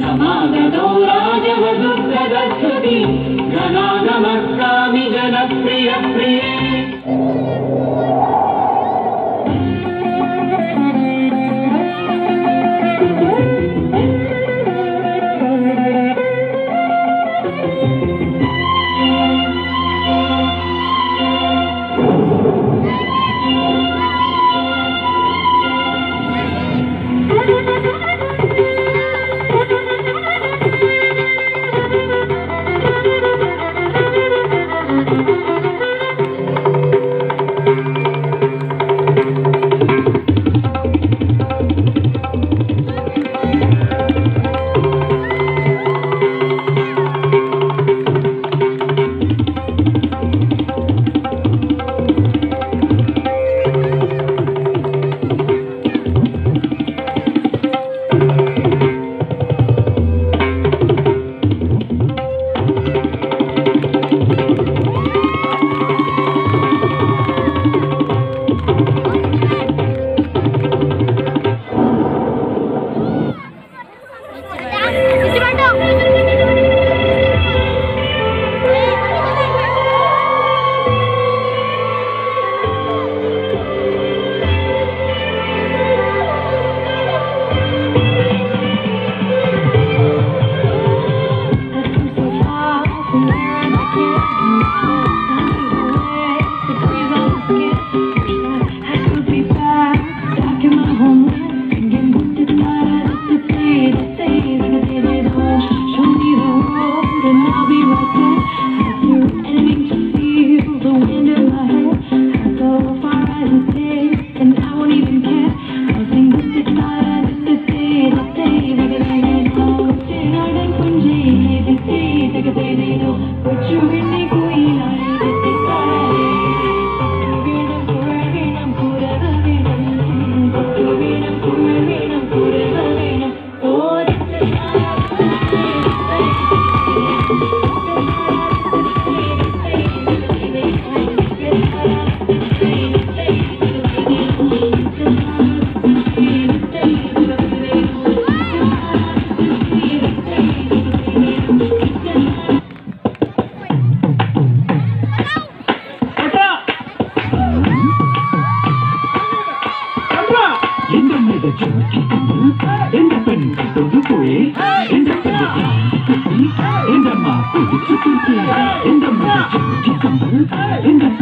समागतो राजवधुप्रदक्षति घनागमर्कामि जनप्रिय எங்கள்